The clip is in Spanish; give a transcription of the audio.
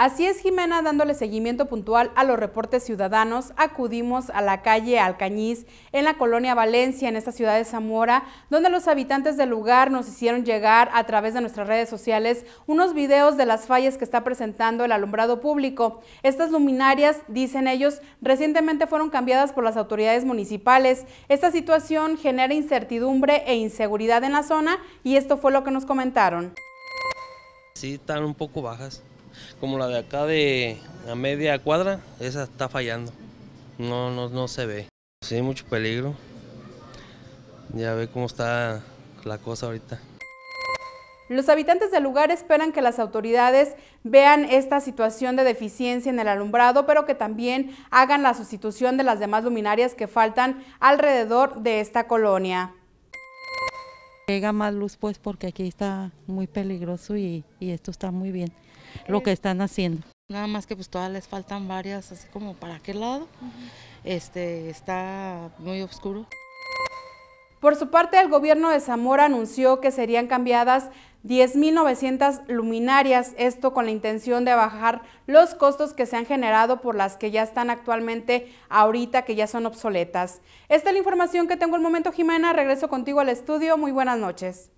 Así es, Jimena, dándole seguimiento puntual a los reportes ciudadanos, acudimos a la calle Alcañiz, en la colonia Valencia, en esta ciudad de Zamora, donde los habitantes del lugar nos hicieron llegar a través de nuestras redes sociales unos videos de las fallas que está presentando el alumbrado público. Estas luminarias, dicen ellos, recientemente fueron cambiadas por las autoridades municipales. Esta situación genera incertidumbre e inseguridad en la zona y esto fue lo que nos comentaron. Sí, están un poco bajas como la de acá de a media cuadra, esa está fallando. No, no, no se ve. Sí, mucho peligro. Ya ve cómo está la cosa ahorita. Los habitantes del lugar esperan que las autoridades vean esta situación de deficiencia en el alumbrado, pero que también hagan la sustitución de las demás luminarias que faltan alrededor de esta colonia. Llega más luz pues porque aquí está muy peligroso y, esto está muy bien lo que están haciendo. Nada más que pues todavía les faltan varias, así como para qué lado. Este está muy oscuro. Por su parte, el gobierno de Zamora anunció que serían cambiadas 10.900 luminarias, esto con la intención de bajar los costos que se han generado por las que ya están actualmente ahorita, que ya son obsoletas. Esta es la información que tengo el momento, Jimena. Regreso contigo al estudio. Muy buenas noches.